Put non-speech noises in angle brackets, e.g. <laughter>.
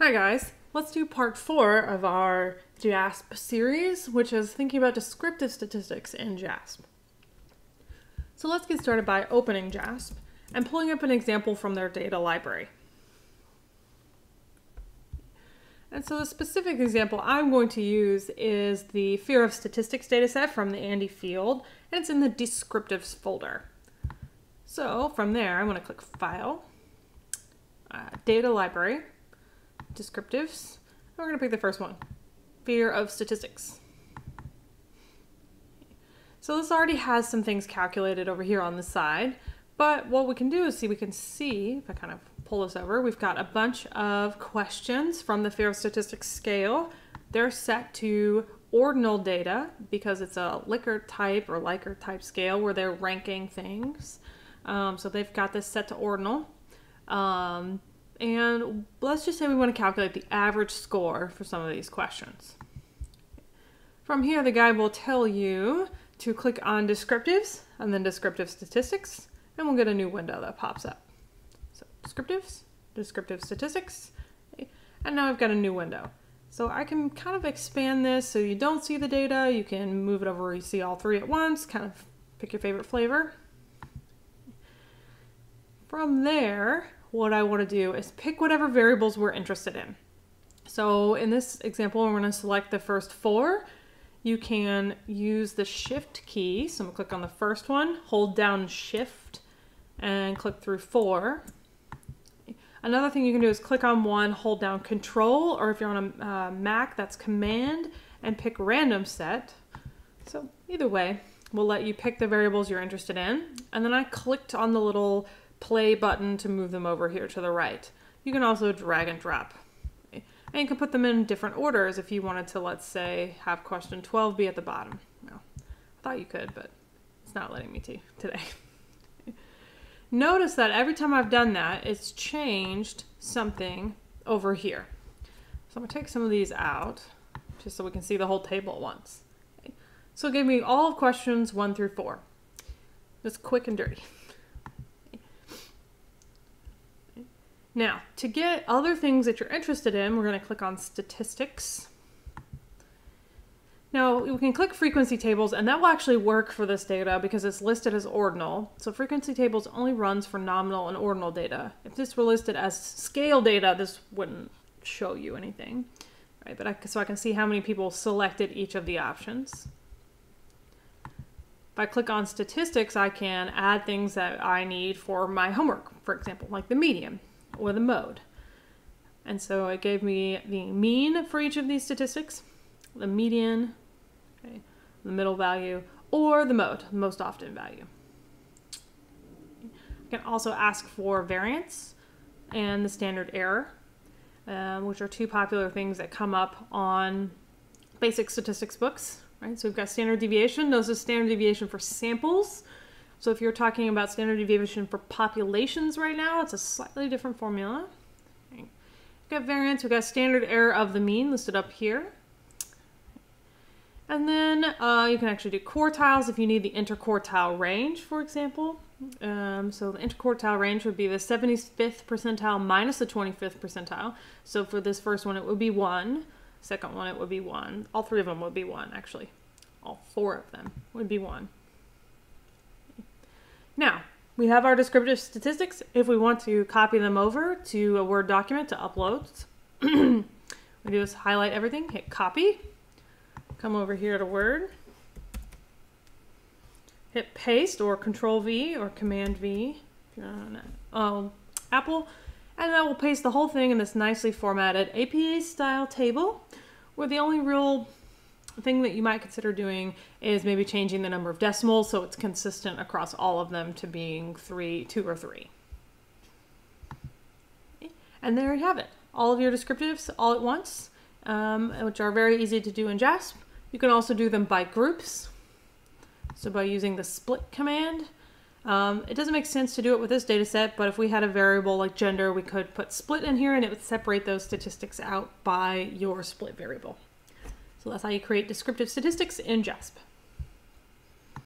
Hi guys, let's do part four of our JASP series, which is thinking about descriptive statistics in JASP. So let's get started by opening JASP and pulling up an example from their data library. And so the specific example I'm going to use is the Fear of Statistics dataset from the Andy Field, and it's in the Descriptives folder. So from there, I'm going to click File, uh, Data Library, descriptives. We're going to pick the first one, fear of statistics. So this already has some things calculated over here on the side, but what we can do is see, we can see, if I kind of pull this over, we've got a bunch of questions from the fear of statistics scale. They're set to ordinal data because it's a Likert type or Likert type scale where they're ranking things. Um, so they've got this set to ordinal. Um, and let's just say we want to calculate the average score for some of these questions. From here, the guide will tell you to click on descriptives and then descriptive statistics, and we'll get a new window that pops up. So descriptives, descriptive statistics, and now I've got a new window. So I can kind of expand this so you don't see the data. You can move it over where you see all three at once, kind of pick your favorite flavor. From there, what I want to do is pick whatever variables we're interested in. So in this example, we're going to select the first four. You can use the shift key. So I'm going to click on the first one, hold down shift and click through four. Another thing you can do is click on one, hold down control, or if you're on a uh, Mac, that's command, and pick random set. So either way, we'll let you pick the variables you're interested in. And then I clicked on the little play button to move them over here to the right. You can also drag and drop. And you can put them in different orders if you wanted to, let's say, have question 12 be at the bottom. Well, I thought you could, but it's not letting me to today. <laughs> Notice that every time I've done that, it's changed something over here. So I'm going to take some of these out just so we can see the whole table at once. So it gave me all of questions 1 through 4. Just quick and dirty. <laughs> Now, to get other things that you're interested in, we're going to click on Statistics. Now, we can click Frequency Tables, and that will actually work for this data because it's listed as ordinal. So Frequency Tables only runs for nominal and ordinal data. If this were listed as scale data, this wouldn't show you anything. Right, but I, so I can see how many people selected each of the options. If I click on statistics, I can add things that I need for my homework, for example, like the median or the mode. And so it gave me the mean for each of these statistics, the median, okay, the middle value, or the mode, the most often value. I can also ask for variance and the standard error, um, which are two popular things that come up on basic statistics books, right? So we've got standard deviation. Those are standard deviation for samples. So if you're talking about standard deviation for populations right now, it's a slightly different formula. We've got variance, we've got standard error of the mean listed up here. And then uh, you can actually do quartiles if you need the interquartile range, for example. Um, so the interquartile range would be the 75th percentile minus the 25th percentile. So for this first one, it would be 1. Second one, it would be 1. All three of them would be 1, actually. All four of them would be 1. Now, we have our descriptive statistics. If we want to copy them over to a Word document to upload, <clears throat> we do is highlight everything, hit copy, come over here to Word, hit paste or Control V or Command V if you're on um, Apple, and that will paste the whole thing in this nicely formatted APA style table where the only real thing that you might consider doing is maybe changing the number of decimals so it's consistent across all of them to being three, two, or three. And there you have it. All of your descriptives all at once, um, which are very easy to do in JASP. You can also do them by groups. So by using the split command, um, it doesn't make sense to do it with this data set, but if we had a variable like gender, we could put split in here and it would separate those statistics out by your split variable. That's how you create descriptive statistics in JASP.